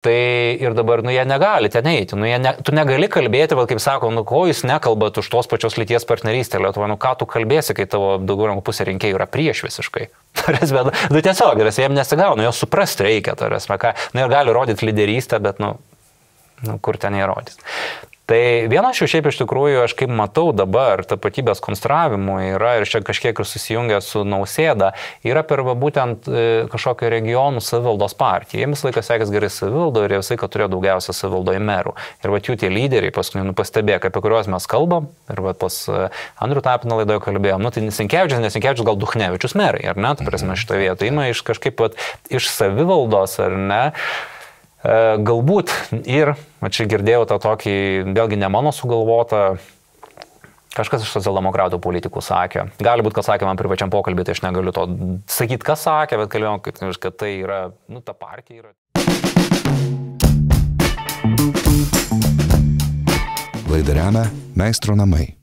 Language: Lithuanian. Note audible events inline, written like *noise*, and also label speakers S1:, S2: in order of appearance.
S1: Tai ir dabar, nu, jie negali ten eiti, nu, ne, tu negali kalbėti, bet kaip sako, nu, ko jūs nekalbat už tos pačios lyties partnerystę Lietuvoje, nu, ką tu kalbėsi, kai tavo daugiau negu pusė rinkėjų yra prieš visiškai. *laughs* Bet, nu, tiesiog, ir jiems nesigauna, jos suprasti reikia, tarsi, ką, nu, ir gali rodyti lyderystę, bet, nu, nu, kur ten jie rodys. Tai viena iš jų šiaip iš tikrųjų, aš kaip matau dabar, tapatybės konstravimu yra ir čia kažkiek ir susijungia su nausėda, yra per va, būtent e, kažkokią regionų savivaldos partiją. Jiems laikas sekės gerai savivaldo ir jie visai, kad turėjo daugiausia savivaldo į merų. Ir va jų tie lyderiai, paskui nu, pastebėk, apie kuriuos mes kalbam, ir va pas e, Andrių Tapiną laidoje kalbėjom, nu tai Nesinkevičius, Nesinkevičius gal Duchnevičius merai, ar ne, tu prasme šitoje vietoje, ima iš kažkaip pat iš savivaldos, ar ne. E, galbūt ir, čia girdėjau tą tokį, vėlgi ne mano sugalvotą, Kažkas iš socialdemokratų politikų sakė. Gali būti, kad sakė man privačiam pokalbį, tai aš negaliu to sakyti, kas sakė, bet kalbėjom, kad, kad tai yra, nu, ta partija yra.
S2: Laidą remia Meistro namai.